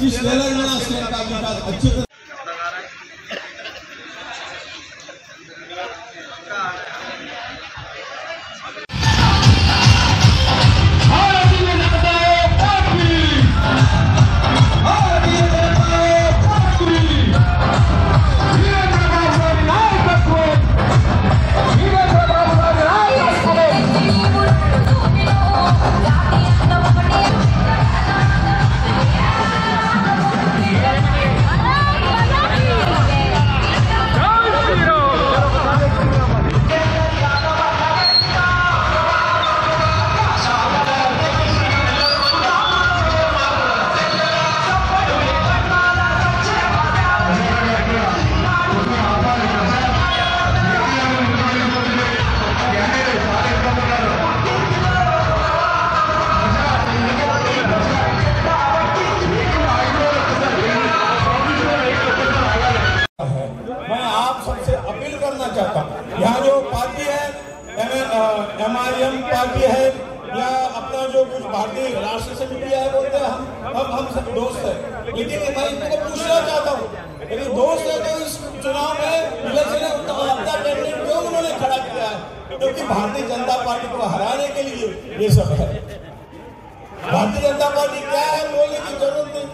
कि शेरा नाना स्टेट का विकास अच्छे करना चाहता हूँ यहाँ जो पार्टी है, एम आई एम पार्टी है, या अपना जो कुछ भारतीय राष्ट्रीय समिति है बोलते हैं हम हम हम सब दोस्त है। लेकिन मैं इनको पूछना चाहता हूँ यदि दोस्त है तो इस चुनाव में इलेक्शन तो कैंडिडेट क्यों उन्होंने खड़ा किया है? क्योंकि भारतीय जनता पार्टी को हराने के लिए ये सब है। भारतीय जनता पार्टी क्या है, बोलने की ज़रूरत नहीं।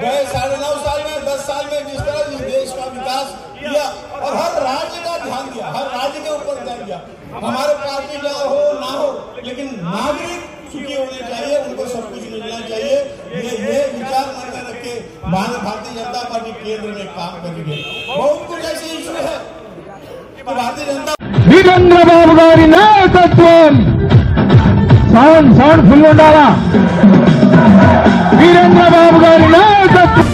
गए साढ़े नौ साल में, दस साल में जिस तरह इस देश का विकास किया और हर राज्य का ध्यान दिया हर राज्य के ऊपर ध्यान दिया हमारे पार्टी का हो ना हो लेकिन नागरिक सुखी होने चाहिए उनको सब कुछ मिलना चाहिए ये ये विचार मन में रख के भारत- भारतीय जनता पार्टी केंद्र में काम करेगी बहुत कुछ ऐसे इशू है कि भारतीय जनता వీరేంద్ర బాబు గారి నాయకత్వం సౌండ్ సౌండ్ ఫుల్ ఉండాలా వీరేంద్ర బాబు గారి నాయకత్వం